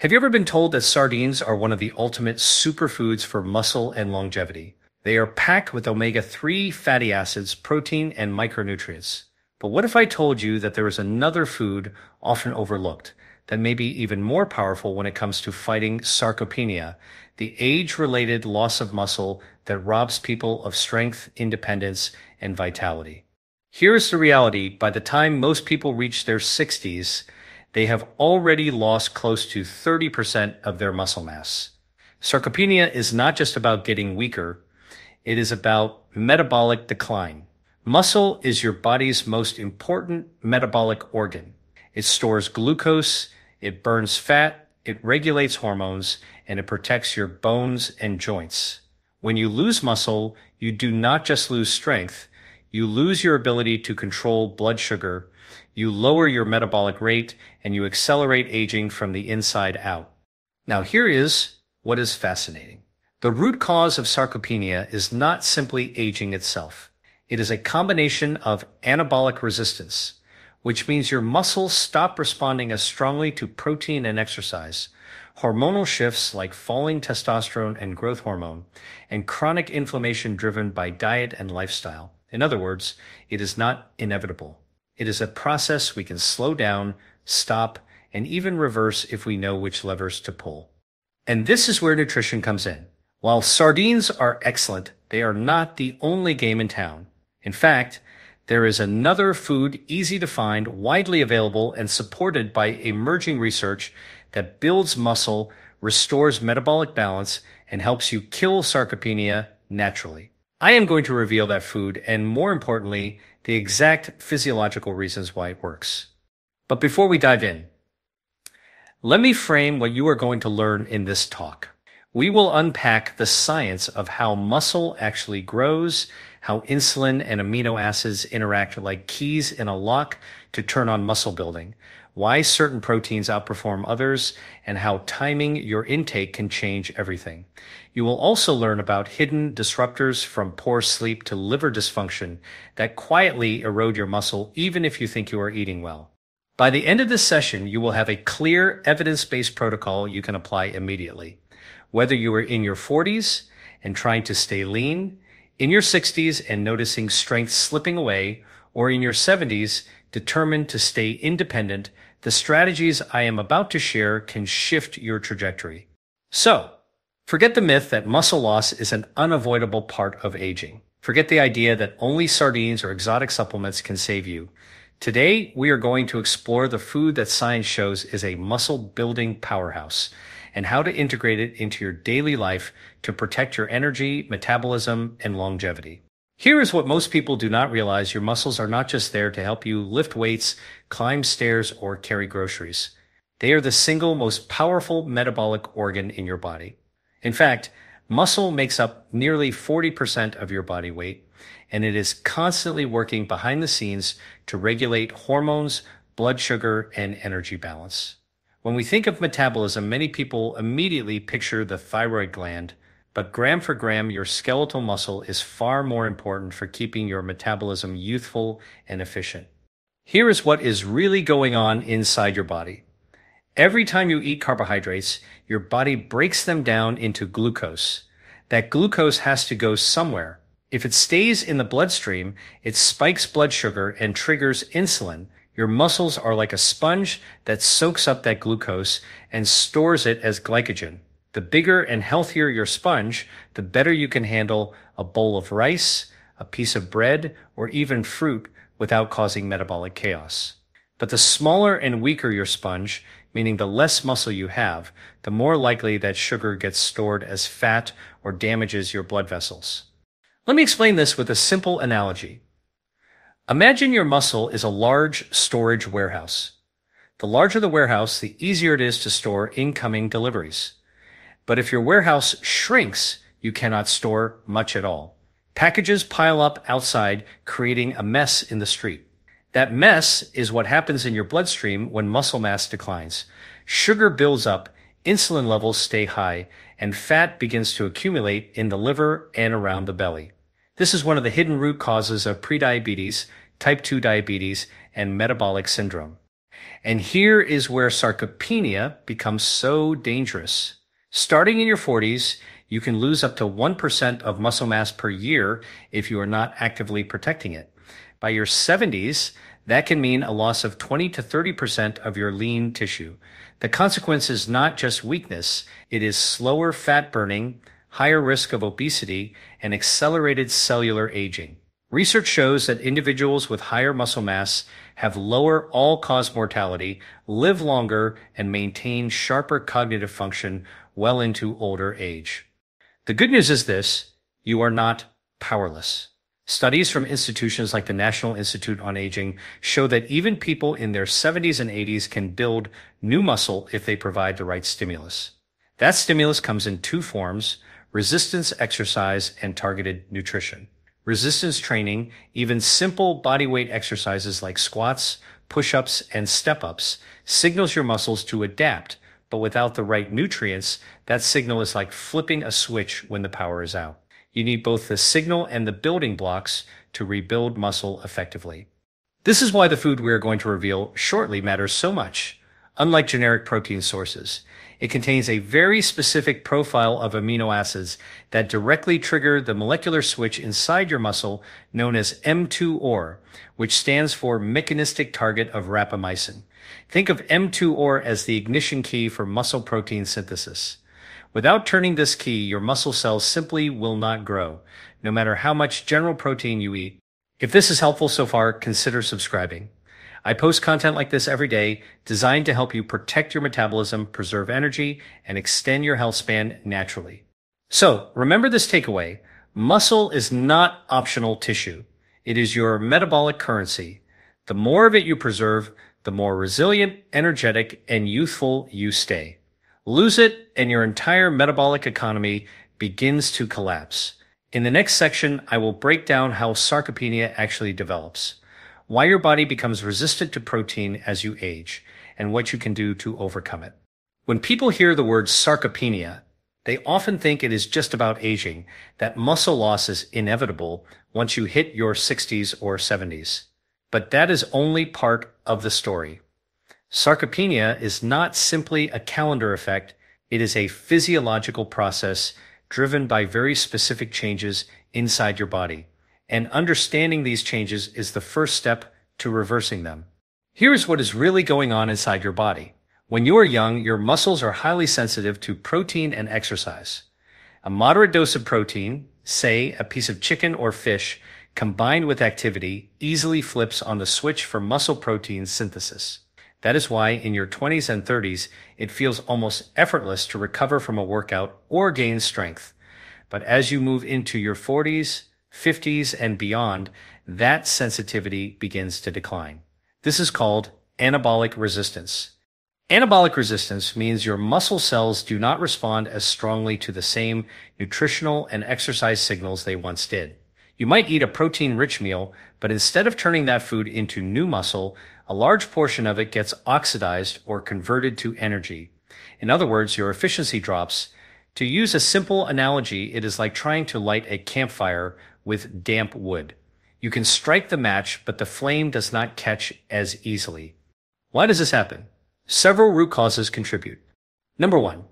Have you ever been told that sardines are one of the ultimate superfoods for muscle and longevity? They are packed with omega 3 fatty acids, protein, and micronutrients. But what if I told you that there is another food often overlooked that may be even more powerful when it comes to fighting sarcopenia, the age related loss of muscle that robs people of strength, independence, and vitality? Here is the reality by the time most people reach their 60s, they have already lost close to 30% of their muscle mass. Sarcopenia is not just about getting weaker, it is about metabolic decline. Muscle is your body's most important metabolic organ. It stores glucose, it burns fat, it regulates hormones, and it protects your bones and joints. When you lose muscle, you do not just lose strength, you lose your ability to control blood sugar, you lower your metabolic rate, and you accelerate aging from the inside out. Now, here is what is fascinating. The root cause of sarcopenia is not simply aging itself. It is a combination of anabolic resistance, which means your muscles stop responding as strongly to protein and exercise, hormonal shifts like falling testosterone and growth hormone, and chronic inflammation driven by diet and lifestyle. In other words, it is not inevitable. It is a process we can slow down, stop, and even reverse if we know which levers to pull. And this is where nutrition comes in. While sardines are excellent, they are not the only game in town. In fact, there is another food easy to find, widely available, and supported by emerging research that builds muscle, restores metabolic balance, and helps you kill sarcopenia naturally. I am going to reveal that food and, more importantly, the exact physiological reasons why it works. But before we dive in, let me frame what you are going to learn in this talk. We will unpack the science of how muscle actually grows, how insulin and amino acids interact like keys in a lock to turn on muscle building, why certain proteins outperform others, and how timing your intake can change everything. You will also learn about hidden disruptors from poor sleep to liver dysfunction that quietly erode your muscle even if you think you are eating well. By the end of this session, you will have a clear evidence-based protocol you can apply immediately. Whether you are in your 40s and trying to stay lean, in your 60s and noticing strength slipping away, or in your 70s determined to stay independent, the strategies I am about to share can shift your trajectory. So, Forget the myth that muscle loss is an unavoidable part of aging. Forget the idea that only sardines or exotic supplements can save you. Today, we are going to explore the food that science shows is a muscle building powerhouse and how to integrate it into your daily life to protect your energy, metabolism, and longevity. Here is what most people do not realize your muscles are not just there to help you lift weights, climb stairs, or carry groceries. They are the single most powerful metabolic organ in your body. In fact, muscle makes up nearly 40% of your body weight, and it is constantly working behind the scenes to regulate hormones, blood sugar, and energy balance. When we think of metabolism, many people immediately picture the thyroid gland, but gram for gram, your skeletal muscle is far more important for keeping your metabolism youthful and efficient. Here is what is really going on inside your body. Every time you eat carbohydrates, your body breaks them down into glucose. That glucose has to go somewhere. If it stays in the bloodstream, it spikes blood sugar and triggers insulin. Your muscles are like a sponge that soaks up that glucose and stores it as glycogen. The bigger and healthier your sponge, the better you can handle a bowl of rice, a piece of bread, or even fruit without causing metabolic chaos. But the smaller and weaker your sponge, meaning the less muscle you have, the more likely that sugar gets stored as fat or damages your blood vessels. Let me explain this with a simple analogy. Imagine your muscle is a large storage warehouse. The larger the warehouse, the easier it is to store incoming deliveries. But if your warehouse shrinks, you cannot store much at all. Packages pile up outside, creating a mess in the street. That mess is what happens in your bloodstream when muscle mass declines. Sugar builds up, insulin levels stay high, and fat begins to accumulate in the liver and around the belly. This is one of the hidden root causes of prediabetes, type 2 diabetes, and metabolic syndrome. And here is where sarcopenia becomes so dangerous. Starting in your 40s, you can lose up to 1% of muscle mass per year if you are not actively protecting it. By your 70s, that can mean a loss of 20 to 30% of your lean tissue. The consequence is not just weakness, it is slower fat burning, higher risk of obesity, and accelerated cellular aging. Research shows that individuals with higher muscle mass have lower all-cause mortality, live longer, and maintain sharper cognitive function well into older age. The good news is this, you are not powerless. Studies from institutions like the National Institute on Aging show that even people in their 70s and 80s can build new muscle if they provide the right stimulus. That stimulus comes in two forms, resistance exercise and targeted nutrition. Resistance training, even simple bodyweight exercises like squats, push-ups, and step-ups signals your muscles to adapt but without the right nutrients, that signal is like flipping a switch when the power is out. You need both the signal and the building blocks to rebuild muscle effectively. This is why the food we are going to reveal shortly matters so much. Unlike generic protein sources, it contains a very specific profile of amino acids that directly trigger the molecular switch inside your muscle known as mTOR, which stands for mechanistic target of rapamycin. Think of mTOR as the ignition key for muscle protein synthesis. Without turning this key, your muscle cells simply will not grow, no matter how much general protein you eat. If this is helpful so far, consider subscribing. I post content like this every day designed to help you protect your metabolism, preserve energy, and extend your health span naturally. So remember this takeaway. Muscle is not optional tissue. It is your metabolic currency. The more of it you preserve, the more resilient, energetic, and youthful you stay. Lose it and your entire metabolic economy begins to collapse. In the next section, I will break down how sarcopenia actually develops, why your body becomes resistant to protein as you age, and what you can do to overcome it. When people hear the word sarcopenia, they often think it is just about aging, that muscle loss is inevitable once you hit your 60s or 70s. But that is only part of the story. Sarcopenia is not simply a calendar effect, it is a physiological process driven by very specific changes inside your body. And understanding these changes is the first step to reversing them. Here's what is really going on inside your body. When you are young, your muscles are highly sensitive to protein and exercise. A moderate dose of protein, say a piece of chicken or fish, combined with activity, easily flips on the switch for muscle protein synthesis. That is why in your 20s and 30s, it feels almost effortless to recover from a workout or gain strength. But as you move into your 40s, 50s, and beyond, that sensitivity begins to decline. This is called anabolic resistance. Anabolic resistance means your muscle cells do not respond as strongly to the same nutritional and exercise signals they once did. You might eat a protein rich meal, but instead of turning that food into new muscle, a large portion of it gets oxidized or converted to energy. In other words, your efficiency drops. To use a simple analogy, it is like trying to light a campfire with damp wood. You can strike the match, but the flame does not catch as easily. Why does this happen? Several root causes contribute. Number one,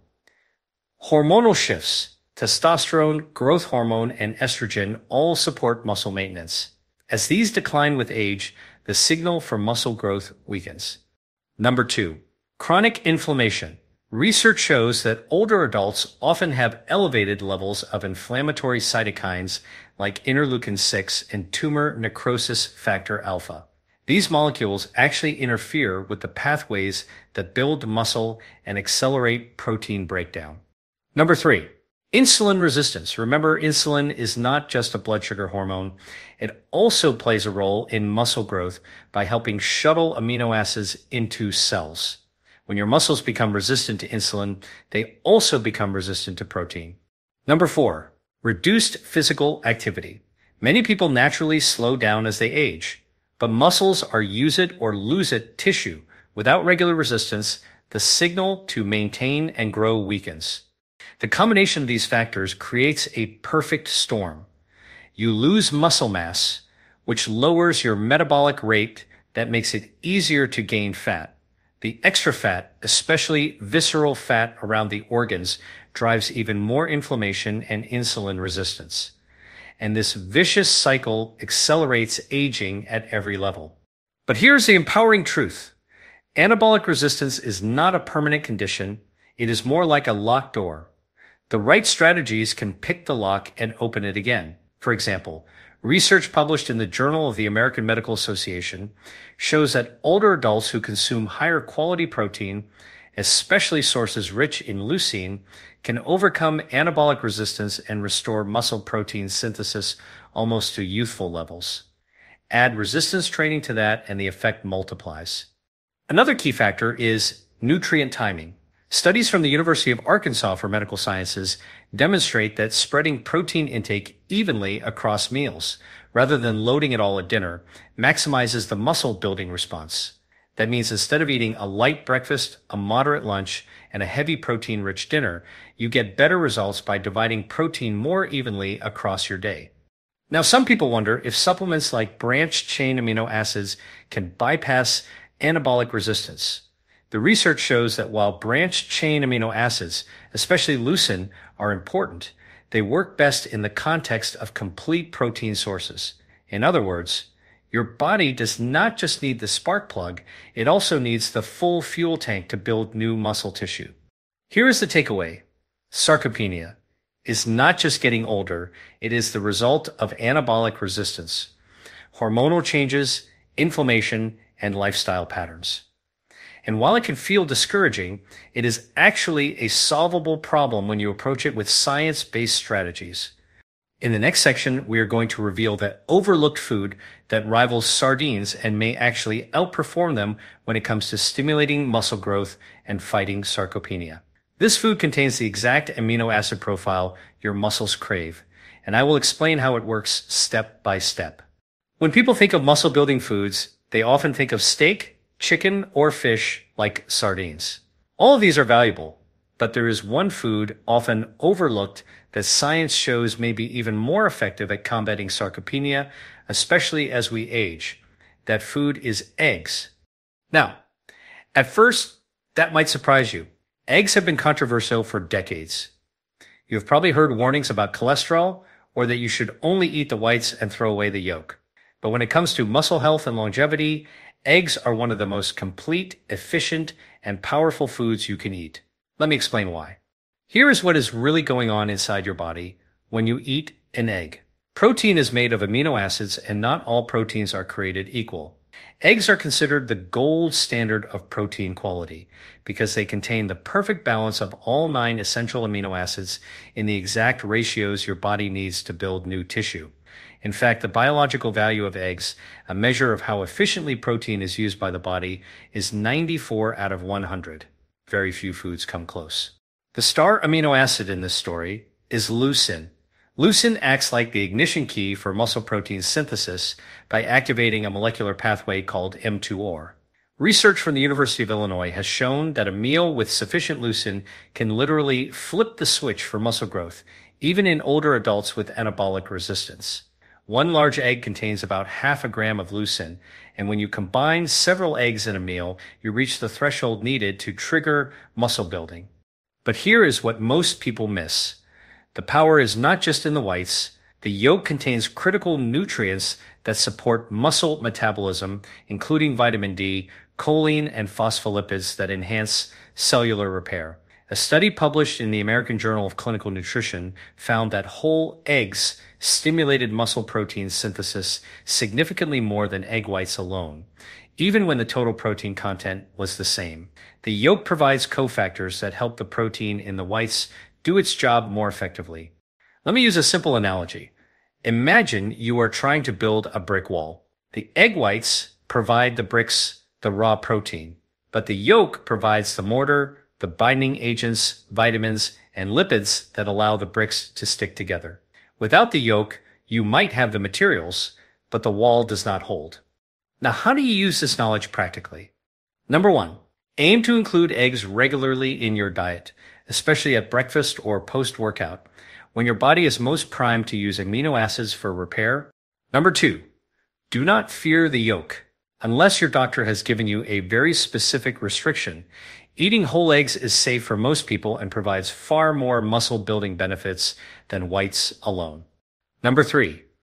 hormonal shifts testosterone, growth hormone, and estrogen all support muscle maintenance. As these decline with age, the signal for muscle growth weakens. Number two, chronic inflammation. Research shows that older adults often have elevated levels of inflammatory cytokines like interleukin 6 and tumor necrosis factor alpha. These molecules actually interfere with the pathways that build muscle and accelerate protein breakdown. Number three, Insulin resistance. Remember, insulin is not just a blood sugar hormone. It also plays a role in muscle growth by helping shuttle amino acids into cells. When your muscles become resistant to insulin, they also become resistant to protein. Number four, reduced physical activity. Many people naturally slow down as they age, but muscles are use it or lose it tissue. Without regular resistance, the signal to maintain and grow weakens. The combination of these factors creates a perfect storm. You lose muscle mass, which lowers your metabolic rate that makes it easier to gain fat. The extra fat, especially visceral fat around the organs, drives even more inflammation and insulin resistance. And this vicious cycle accelerates aging at every level. But here's the empowering truth. Anabolic resistance is not a permanent condition. It is more like a locked door. The right strategies can pick the lock and open it again. For example, Research published in the Journal of the American Medical Association shows that older adults who consume higher quality protein, especially sources rich in leucine, can overcome anabolic resistance and restore muscle protein synthesis almost to youthful levels. Add resistance training to that and the effect multiplies. Another key factor is nutrient timing. Studies from the University of Arkansas for Medical Sciences demonstrate that spreading protein intake evenly across meals, rather than loading it all at dinner, maximizes the muscle building response. That means instead of eating a light breakfast, a moderate lunch, and a heavy protein rich dinner, you get better results by dividing protein more evenly across your day. Now, some people wonder if supplements like branched chain amino acids can bypass anabolic resistance. The research shows that while branched chain amino acids, especially leucine, are important, they work best in the context of complete protein sources. In other words, your body does not just need the spark plug, it also needs the full fuel tank to build new muscle tissue. Here is the takeaway. Sarcopenia is not just getting older, it is the result of anabolic resistance, hormonal changes, inflammation, and lifestyle patterns. And while it can feel discouraging, it is actually a solvable problem when you approach it with science-based strategies. In the next section, we are going to reveal that overlooked food that rivals sardines and may actually outperform them when it comes to stimulating muscle growth and fighting sarcopenia. This food contains the exact amino acid profile your muscles crave, and I will explain how it works step by step. When people think of muscle building foods, they often think of steak, chicken or fish like sardines. All of these are valuable, but there is one food often overlooked that science shows may be even more effective at combating sarcopenia, especially as we age. That food is eggs. Now, at first, that might surprise you. Eggs have been controversial for decades. You have probably heard warnings about cholesterol or that you should only eat the whites and throw away the yolk. But when it comes to muscle health and longevity, Eggs are one of the most complete, efficient, and powerful foods you can eat. Let me explain why. Here is what is really going on inside your body when you eat an egg. Protein is made of amino acids and not all proteins are created equal. Eggs are considered the gold standard of protein quality because they contain the perfect balance of all nine essential amino acids in the exact ratios your body needs to build new tissue. In fact, the biological value of eggs, a measure of how efficiently protein is used by the body, is 94 out of 100. Very few foods come close. The star amino acid in this story is leucine. Leucine acts like the ignition key for muscle protein synthesis by activating a molecular pathway called mTOR. Research from the University of Illinois has shown that a meal with sufficient leucine can literally flip the switch for muscle growth, even in older adults with anabolic resistance. One large egg contains about half a gram of leucine, and when you combine several eggs in a meal, you reach the threshold needed to trigger muscle building. But here is what most people miss. The power is not just in the whites. The yolk contains critical nutrients that support muscle metabolism, including vitamin D, choline, and phospholipids that enhance cellular repair. A study published in the American Journal of Clinical Nutrition found that whole eggs stimulated muscle protein synthesis significantly more than egg whites alone, even when the total protein content was the same. The yolk provides cofactors that help the protein in the whites do its job more effectively. Let me use a simple analogy. Imagine you are trying to build a brick wall. The egg whites provide the bricks the raw protein, but the yolk provides the mortar, the binding agents, vitamins, and lipids that allow the bricks to stick together. Without the yolk, you might have the materials, but the wall does not hold. Now, how do you use this knowledge practically? Number one, aim to include eggs regularly in your diet, especially at breakfast or post workout, when your body is most primed to use amino acids for repair. Number two, do not fear the yolk. Unless your doctor has given you a very specific restriction, eating whole eggs is safe for most people and provides far more muscle building benefits than whites alone. Number three,